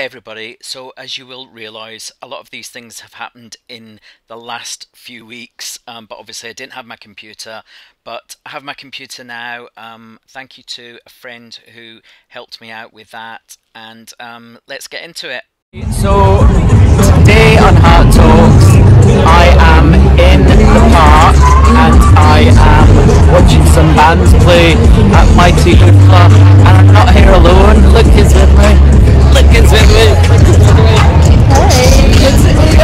Hey everybody, so as you will realise, a lot of these things have happened in the last few weeks, um, but obviously I didn't have my computer, but I have my computer now. Um, thank you to a friend who helped me out with that, and um, let's get into it. So, today on Hart Talks, I am in the park and I am watching some bands play at Mighty Good Club, and I'm not here alone. Look, is with me. Lincoln's with me. Hey, see you.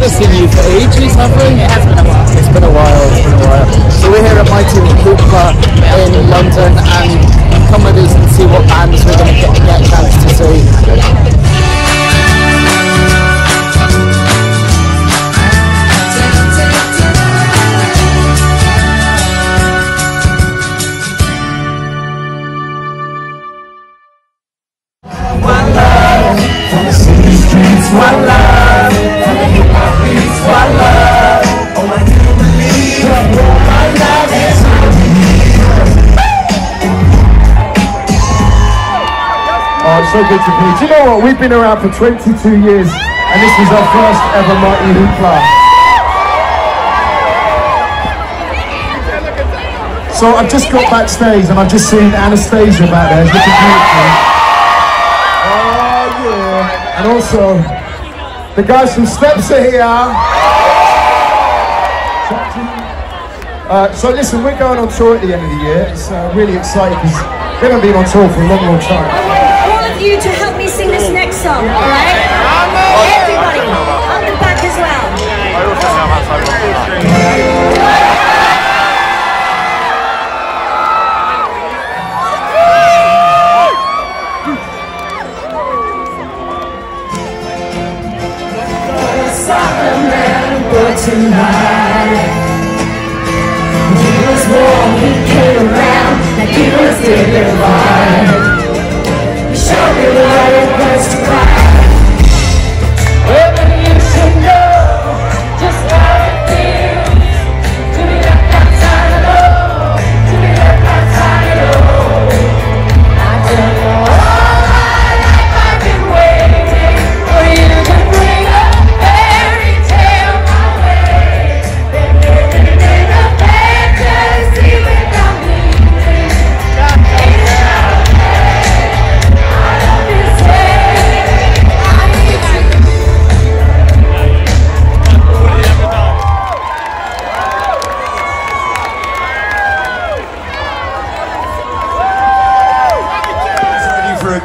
We've seen you for ages, have we? It has been a while. It's been a while, it's been a while. So we're here at Mighty Hoopla in London and come with us and see what bands we're going to get, get a chance to see. So good to be. Do you know what? We've been around for 22 years, and this is our first ever Mighty Hoopla. So I've just got backstage, and I've just seen Anastacia back there. It's looking beautiful. Oh yeah! And also, the guys from Steps are here. Uh, so listen, we're going on tour at the end of the year. It's uh, really exciting because we haven't been on tour for a long, long time you to help me sing this next song, alright?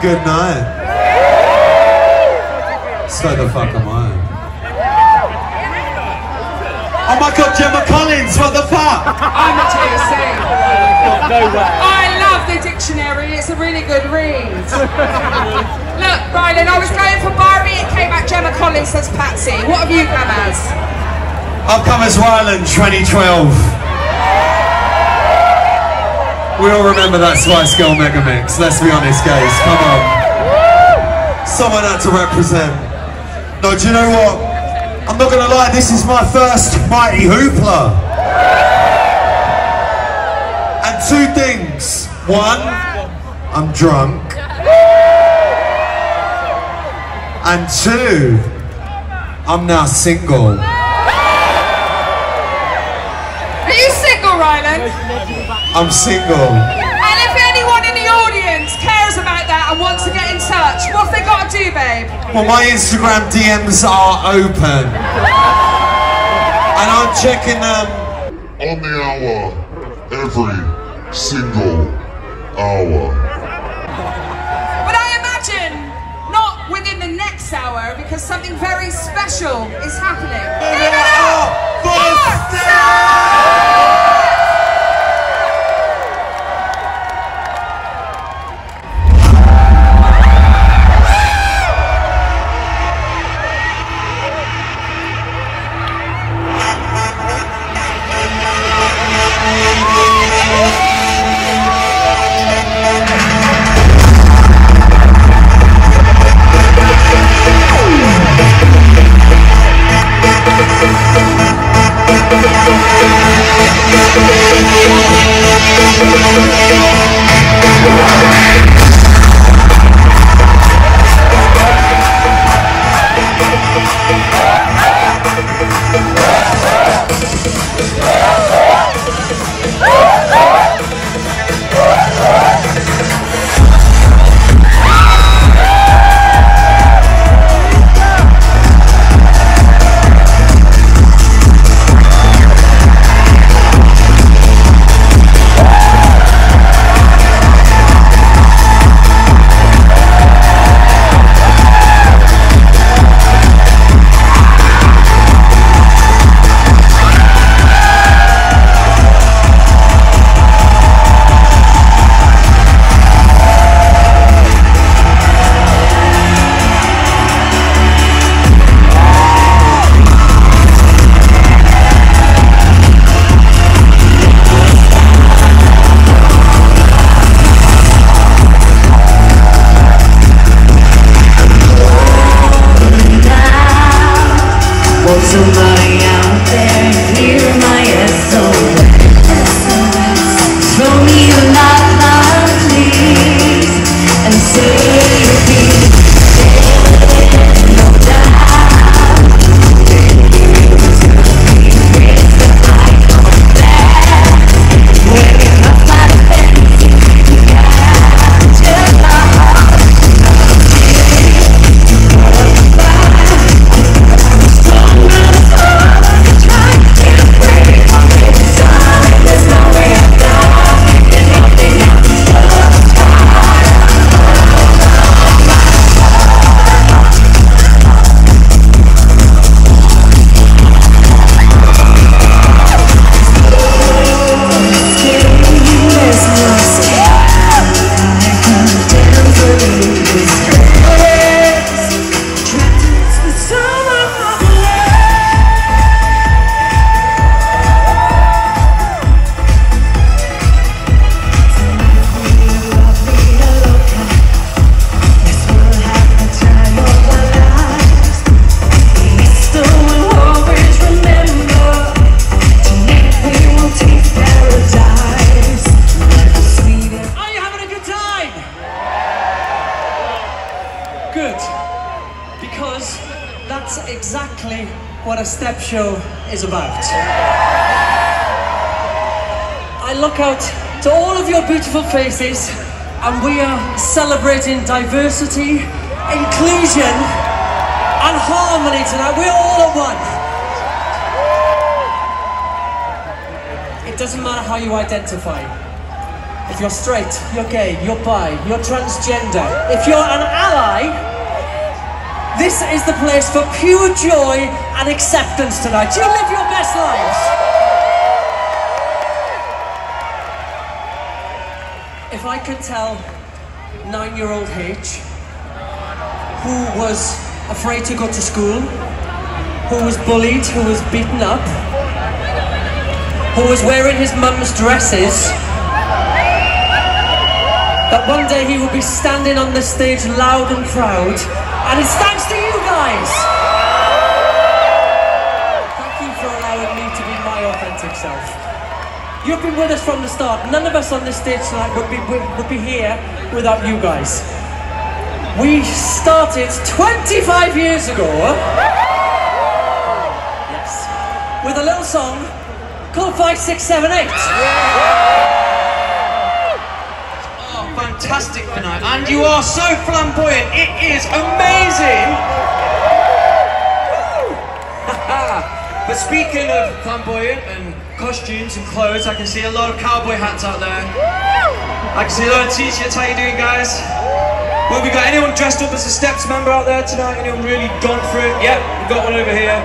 Good night. So the fuck am I? Oh my god, Gemma Collins, what the fuck? I'm a TSA. No way. I love the dictionary, it's a really good read. Look, Rylan, I was going for Barbie, it came out Gemma Collins says Patsy. What have you come as? I've come as Rylan 2012. We all remember that Spice Girl mega mix. Let's be honest, guys. Come on. Someone had to represent. No, do you know what? I'm not gonna lie, this is my first Mighty Hoopla. And two things. One, I'm drunk. And two, I'm now single. Are you single, Rylan? I'm single. And if anyone in the audience cares about that and wants to get in touch, what have they got to do, babe? Well, my Instagram DMs are open. and I'm checking them on the hour, every single hour. But I imagine not within the next hour because something very special is happening. Give it up! Thank beautiful faces and we are celebrating diversity, inclusion and harmony tonight. We're all at one. It doesn't matter how you identify. If you're straight, you're gay, you're bi, you're transgender, if you're an ally, this is the place for pure joy and acceptance tonight. You live your best lives. If I could tell nine-year-old H, who was afraid to go to school, who was bullied, who was beaten up, who was wearing his mum's dresses, that one day he will be standing on the stage loud and proud, and it's thanks to you guys! You've been with us from the start. None of us on this stage tonight would be, would, be here without you guys. We started 25 years ago. Yes. With a little song called 5678. Oh, fantastic tonight. And you are so flamboyant. It is amazing. But speaking of flamboyant and costumes and clothes, I can see a lot of cowboy hats out there. I can see a lot of t-shirts. How you doing, guys? Well, we got anyone dressed up as a Steps member out there tonight? Anyone really gone for it? Yep, we've got one over here.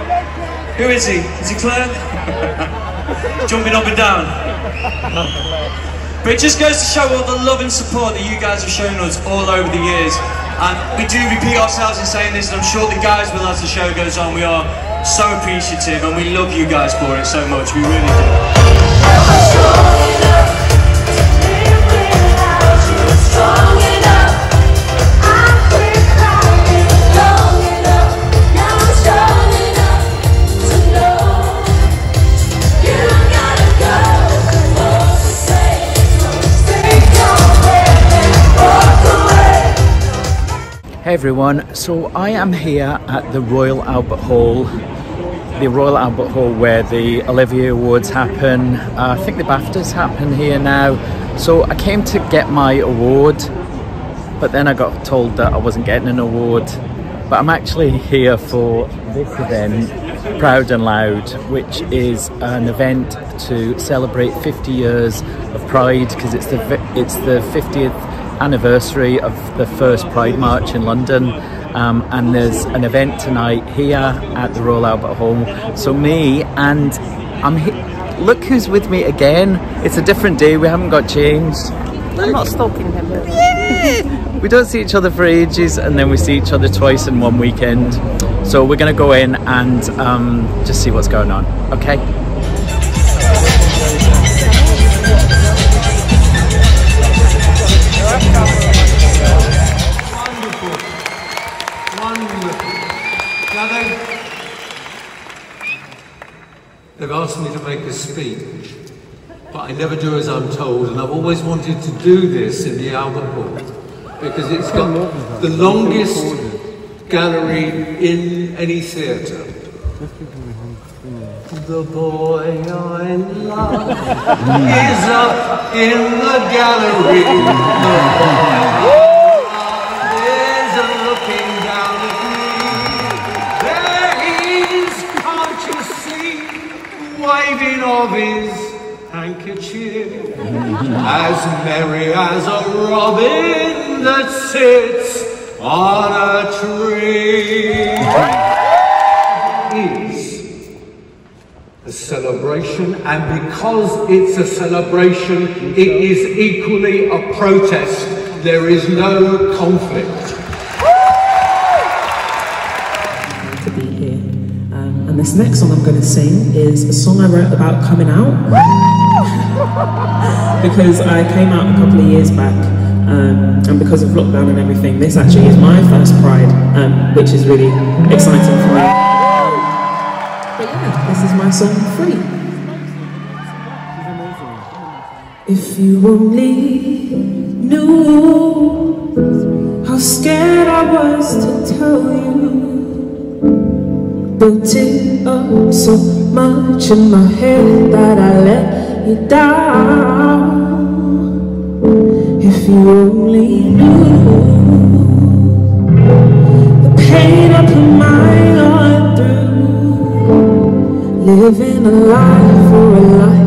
Who is he? Is he Claire? Jumping up and down. But it just goes to show all the love and support that you guys have shown us all over the years. And we do repeat ourselves in saying this, and I'm sure the guys will as the show goes on. We are so appreciative and we love you guys for it so much. We really do. Everyone, so I am here at the Royal Albert Hall, the Royal Albert Hall where the Olivier Awards happen. Uh, I think the BAFTAs happen here now. So I came to get my award, but then I got told that I wasn't getting an award. But I'm actually here for this event, Proud and Loud, which is an event to celebrate 50 years of Pride because it's the it's the 50th anniversary of the first Pride March in London. Um, and there's an event tonight here at the Royal Albert Hall. So me and I'm he- look who's with me again. It's a different day. We haven't got changed. I'm not stalking him. Yeah. We don't see each other for ages, and then we see each other twice in one weekend. So we're gonna go in and um, just see what's going on. Okay. Asked me to make a speech, but I never do as I'm told, and I've always wanted to do this in the Albert Hall because it's got the longest gallery in any theatre. The boy I love is up in the gallery. Of his handkerchief, as merry as a robin that sits on a tree. It is a celebration, and because it's a celebration, it is equally a protest. There is no conflict. This next song I'm going to sing is a song I wrote about coming out. because I came out a couple of years back, um, and because of lockdown and everything, this actually is my first Pride, um, which is really exciting for me. But yeah, this is my song, Free. If you only knew how How scared I was to tell you. Built it up so much in my head that I let you down. If you only knew the pain I put my heart through, living a life for a life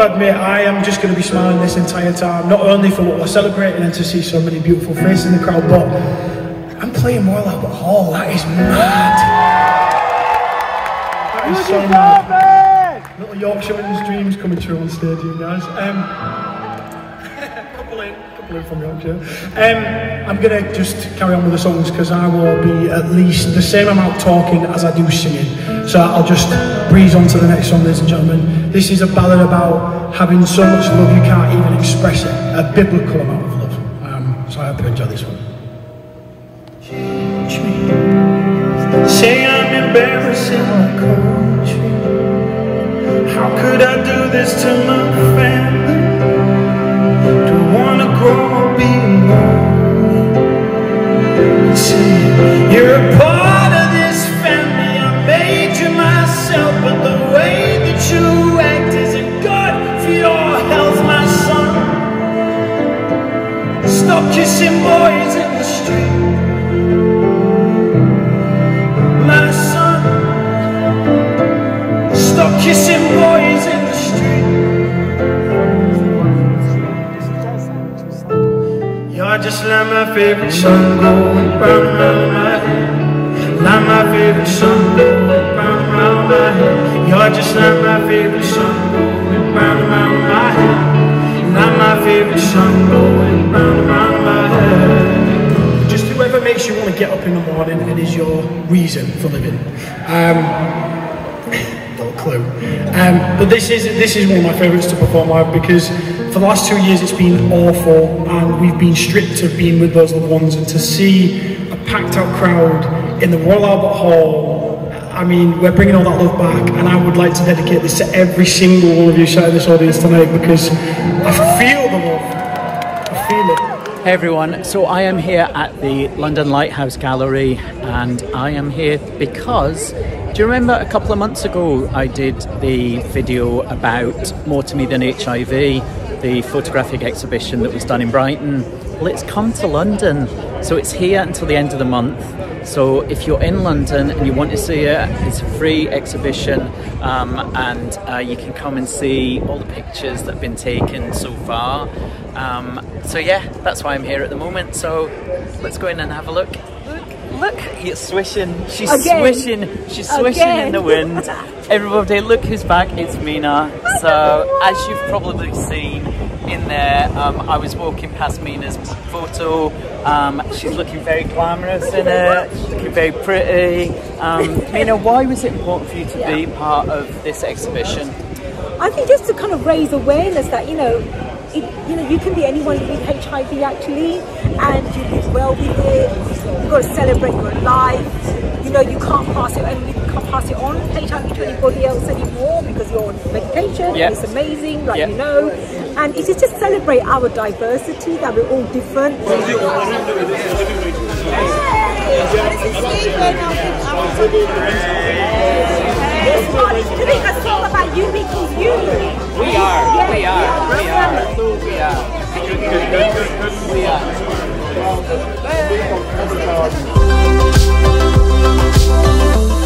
To admit, I am just going to be smiling this entire time, not only for what we're celebrating and to see so many beautiful faces in the crowd, but I'm playing more like Albert Hall. That is mad. That is so mad. Little Yorkshireman's dreams coming true on stage, you guys. Um, couple in, couple in from Yorkshire. Um, I'm going to just carry on with the songs because I will be at least the same amount talking as I do singing. So I'll just breeze on to the next song, ladies and gentlemen. This is a ballad about having so much love you can't even express it, a biblical amount of love. Um, so I hope you enjoy this one. Say I'm embarrassing my country. How could I do this to my family? Don't wanna grow up being lonely. You're a Stop kissing boys in the street. My son, stop kissing boys in the street. You're just like my favorite song going round my head. Like my favorite song going round my head. You're just like my favorite song going round my head. Like my favorite song going makes you want to get up in the morning, and is your reason for living. Um, no clue. Um, but this is this is one of my favourites to perform live because for the last two years it's been awful and we've been stripped of being with those loved ones and to see a packed out crowd in the Royal Albert Hall. I mean, we're bringing all that love back, and I would like to dedicate this to every single one of you sat in this audience tonight because I feel the love. Hey everyone, so I am here at the London Lighthouse Gallery and I am here because do you remember a couple of months ago I did the video about More to Me Than HIV, the photographic exhibition that was done in Brighton? Well, it's come to London, so it's here until the end of the month. So if you're in London and you want to see it, it's a free exhibition um, and uh, you can come and see all the pictures that have been taken so far. Um, so yeah, that's why I'm here at the moment. So let's go in and have a look. Look, look, you're swishing. She's Again. swishing. She's swishing in the wind. Everybody, look who's back. It's Mina. So as you've probably seen in there, um, I was walking past Mina's photo. Um, she's looking very glamorous in it. She's looking very pretty. Um, Mina, why was it important for you to be part of this exhibition? I think just to kind of raise awareness that you know, you know, you can be anyone with HIV actually, and you live well with it. You've got to celebrate your life. You know, you can't pass it, and you can't pass it on HIV to anybody else anymore because you're on medication. Yep. It's amazing, like Yep. you know, and it's just to celebrate our diversity that we're all different. This one, I you because you. We are. We are. We are. We are. We are. Then I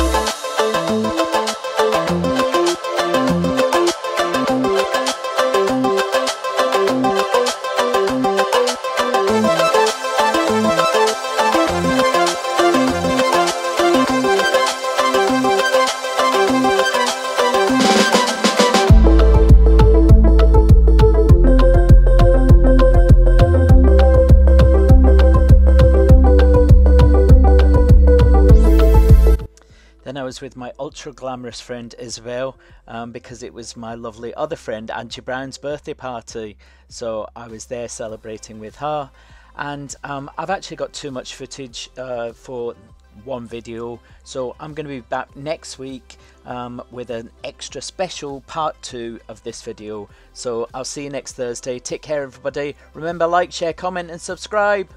with my ultra glamorous friend Isabel um, because it was my lovely other friend Angie Brown's birthday party. So I was there celebrating with her. And um, I've actually got too much footage uh, for one video. So I'm going to be back next week um, with an extra special part two of this video. So I'll see you next Thursday. Take care, everybody. Remember, like, share, comment, and subscribe.